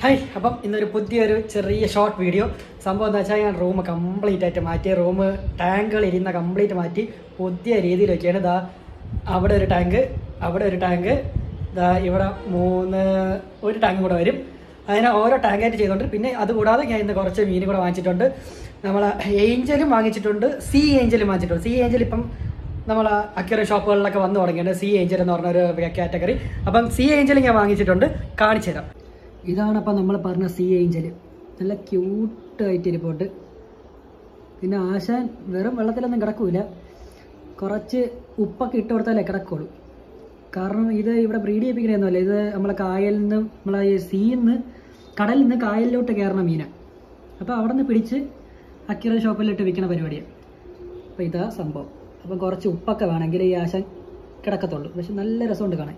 Hi അപ്പം ഇന്നൊരു പുതിയൊരു ചെറിയ ഷോർട്ട് വീഡിയോ സംഭവം എന്താ വെച്ചാൽ ഞാൻ റൂം കംപ്ലീറ്റ് ആയിട്ട് മാറ്റി റൂം ടാങ്കുകൾ ഇരുന്ന കംപ്ലീറ്റ് മാറ്റി പുതിയ രീതിയിൽ വെക്കുകയാണ്. ഇതാ അവിടെ ഒരു ടാങ്ക് അവിടെ ഒരു ടാങ്ക് ഇതാ ഇവിടെ മൂന്ന് ഒരു ടാങ്ക് കൂടെ വരും. അതിനെ ഓരോ ടാങ്കായിട്ട് ചെയ്തുകൊണ്ട് പിന്നെ അതുകൂടാതെ ഞാൻ ഇന്ന് കുറച്ച് മീൻ കൂടെ വാങ്ങിച്ചിട്ടുണ്ട്. നമ്മൾ ഏഞ്ചലും വാങ്ങിച്ചിട്ടുണ്ട് സി ഏഞ്ചലും വാങ്ങിച്ചിട്ടുണ്ട്. സി ഏഞ്ചൽ ഇപ്പം നമ്മൾ അക്യൂറ ഷോപ്പുകളിലൊക്കെ വന്നു തുടങ്ങിയിട്ടുണ്ട്. സി ഏഞ്ചൽ എന്ന് പറഞ്ഞ ഒരു കാറ്റഗറി അപ്പം സി ഏഞ്ചൽ ഞാൻ വാങ്ങിച്ചിട്ടുണ്ട്. കാണിച്ചു തരാം ഇതാണ് അപ്പം നമ്മൾ പറഞ്ഞ സി ഏഞ്ചൽ നല്ല ക്യൂട്ടായിട്ട് ഇരിപ്പുണ്ട് പിന്നെ ആശാൻ വെറും വെള്ളത്തിലൊന്നും കിടക്കൂല. കുറച്ച് ഉപ്പൊക്കെ ഇട്ട് കൊടുത്താലേ കിടക്കുള്ളൂ. കാരണം ഇത് ഇവിടെ ബ്രീഡ് ചെയ്യിപ്പിക്കണമെന്നല്ല ഇത് നമ്മളെ കായലിൽ നിന്ന് നമ്മളെ സീയിൽ നിന്ന് കടലിൽ നിന്ന് കായലിലോട്ട് കയറണ മീന. അപ്പോൾ അവിടെ നിന്ന് പിടിച്ച് അക്യൂറ ഷോപ്പിലിട്ട് വിൽക്കുന്ന പരിപാടിയാണ് അപ്പോൾ ഇതാ സംഭവം. അപ്പം കുറച്ച് ഉപ്പൊക്കെ വേണമെങ്കിൽ ഈ ആശാൻ കിടക്കത്തുള്ളൂ. പക്ഷെ നല്ല രസമുണ്ട് കാണാൻ.